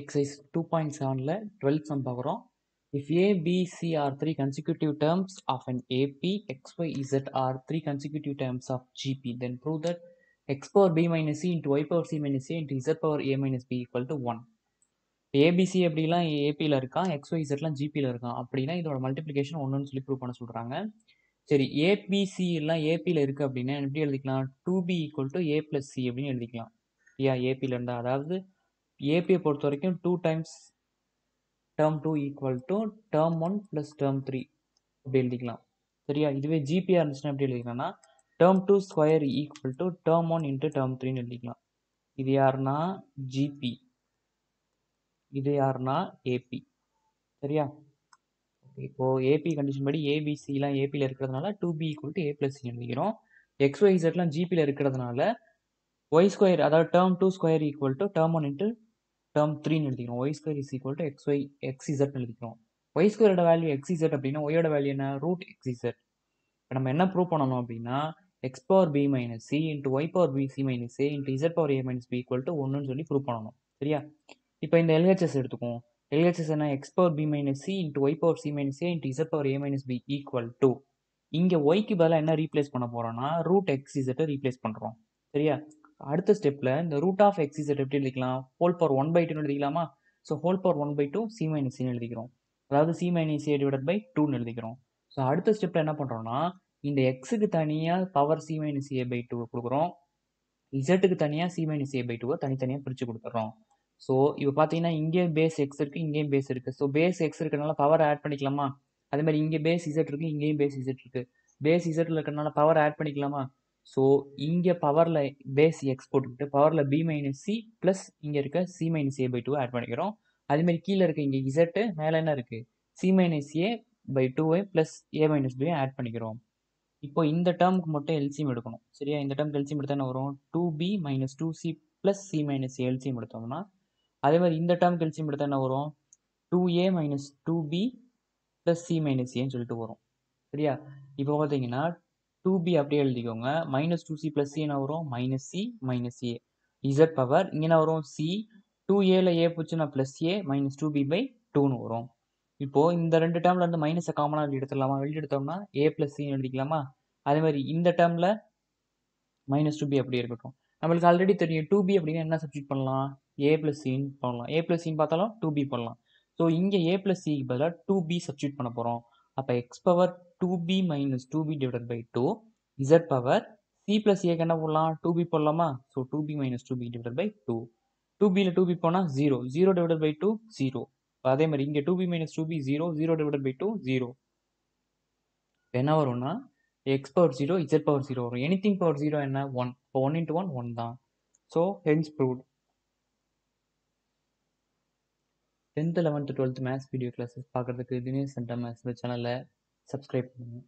Exercise two point செவனில் twelfth sum பார்க்குறோம் if abc are three consecutive terms of an AP x z are three consecutive terms of GP then prove that x power b minus c into y power c minus a into z power a minus b equal to one இப்போ ABC அப்படிலாம் ஏபியில் இருக்கான் X இசட்லாம் ஜிபியில் இருக்கான் அப்படின்னா இதோட multiplication ஒன்றுன்னு சொல்லி prove பண்ண சொல்கிறாங்க சரி ஏபிசி எல்லாம் ஏபியில் இருக்குது அப்படின்னா எப்படி எழுதிக்கலாம்? Two b equal to a plus c அப்படின்னு எழுதிக்கலாம். யா ஏபியில் இருந்தால் அதாவது ஏபியை பொறுத்த வரைக்கும் two times term two equal to term one plus term three அப்படி எழுதிக்கலாம். சரியா? இதுவே ஜிபியாக இருந்துச்சுன்னா எப்படி எழுதிக்கலாம்னா term two square equal to term one into term த்ரீன்னு எழுதிக்கலாம். இது யாருன்னா? ஜிபி இது யாருன்னா? ஏபி சரியா? இப்போது ஏபி கண்டிஷன் படி ஏபிசிலாம் ஏபியில் இருக்கிறதுனால two b equal to a plus c எழுதிக்கிறோம். எக்ஸ் ஒய் ஜெட்லாம் ஜிபியில் இருக்கிறதுனால ஒய் ஸ்கொயர் அதாவது term two square equal to term one into term த்ரீன்னு எழுதிக்கிறோம் y square is equal to x y x z எழுதிக்கிறோம் ஒய் ஸ்கொயரோட வேல்யூ எக்ஸ் இசட் அப்படின்னா ஒய்யோட வேல்யூ என்ன? ரூட் எக்ஸ் இசட் இப்போ நம்ம என்ன ப்ரூவ் பண்ணணும் அப்படின்னா x power b minus c into y power b c minus a into z power a minus b equal to ஒன்றுன்னு சொல்லி ப்ரூவ் பண்ணணும். சரியா? இப்போ இந்த எல்ஹெச்எஸ் எடுத்துக்குவோம். எல்ஹெச்எஸ் என்ன? X power b minus c into y power c minus a into z power a minus b equal to இங்கே ஒய்க்கு பதிலாக என்ன ரீப்ளேஸ் பண்ண போகிறோம்னா ரூட் எக்ஸ் இசட்டை ரீப்ளேஸ் பண்ணுறோம் சரியா? அடுத்த ஸ்டெப்பில் இந்த ரூட் ஆஃப் எக்ஸ் இசட் எப்படி எழுதிக்கலாம். ஹோல் பவர் ஒன் பை டூன்னு எழுதிக்கலாமா? So whole power one by two c minus சின்னு எழுதிக்கிறோம். அதாவது c minus a divide by டூன்னு எழுதிக்கிறோம். ஸோ அடுத்த ஸ்டெப்பில் என்ன பண்ணுறோம்னா இந்த எக்ஸுக்கு தனியாக power c minus a by two கொடுக்குறோம். இசட்டுக்கு தனியாக சி மைனஸ் ஏ பை டூவை தனித்தனியாக பிரித்து கொடுத்துட்றோம் ஸோ இப்போ பார்த்தீங்கன்னா இங்கேயும் பேஸ் எக்ஸ் இருக்குது இங்கேயும் பேஸ் இருக்குது ஸோ பேஸ் எக்ஸ் இருக்கிறனால பவர் ஆட் பண்ணிக்கலாமா? அதே மாதிரி இங்கே பேஸ் இசட் இருக்குது இங்கேயும் பேஸ் இசட் இருக்குது பேஸ் இசட்டில் இருக்கிறனால பவர் ஆட் பண்ணிக்கலாமா? ஸோ இங்கே பவரில் பேஸ் எக்ஸ் போட்டுக்கிட்டு பவரில் பி மைனஸ் சி ப்ளஸ் இங்கே இருக்க c minus a by two add பண்ணிக்கிறோம். அதுமாரி கீழே இருக்க இங்கே இசட்டு மேலே என்ன இருக்குது சி மைனஸ் ஏ பை டூவை ப்ளஸ் ஏ மைனஸ் பியை ஆட் பண்ணிக்கிறோம். இப்போ இந்த டேர்முக்கு மட்டும் எல்சியம் எடுக்கணும். சரியா? இந்த டேர்முக்கு எல்சியம் எடுத்தால் என்ன வரும்? Two B minus two C plus C minus A LCM எடுத்தோம்னா அதே மாதிரி இந்த டேர்முக்கு எல்சியம் எடுத்தால் என்ன வரும்? Two a minus two b plus c minus ஏன்னு சொல்லிட்டு வரும். சரியா? இப்போ பார்த்தீங்கன்னா டூ பி அப்படியே எழுதிக்கோங்க. Minus two c plus c என்ன வரும்? Minus c minus a z power இங்கே என்ன வரும்? சி டூ ஏல ஏ போச்சுன்னா plus a minus two b by டூன்னு வரும். இப்போது இந்த ரெண்டு டேர்மில் இருந்து மைனஸை காமனாக வெளியே எடுத்துடலாமா? வெளியே எடுத்தோம்னா ஏ ப்ளஸ் சின்னு எழுதிக்கலாமா? அதே மாதிரி இந்த டேர்மில் மைனஸ் டூ பி அப்படியே இருக்கட்டும். நம்மளுக்கு ஆல்ரெடி தெரியும். டூ பி அப்படின்னா என்ன சப்ஜெக்ட் பண்ணலாம்? ஏ ப்ளஸ் சின்னு பண்ணலாம். ஏ ப்ளஸ் சின்னு பார்த்தாலும் டூ பி பண்ணலாம் ஸோ இங்கே ஏ ப்ளஸ் சிக்கு பதிலாக டூ பி சப்ஸ்டியூட் பண்ண போகிறோம் அப்போ x power two b minus two b divide by two c power c plus ஏக்கு என்ன போடலாம்? டூ பி போடலாமா? So two b minus two b divide by two two பியில் டூ பி போனால் zero zero divide by two zero அதே மாதிரி இங்கே two b minus two b zero zero divide by two zero என்ன வரும்னா x power zero z power zero வரும். anything power power zero என்ன? One இப்போ ஒன் இன்ட்டு ஒன் ஒன் தான். So hence proved. Tenth eleventh twelfth maths video classes பார்க்குறதுக்கு Dinesh centre maths சேனலில் subscribe பண்ணுங்கள்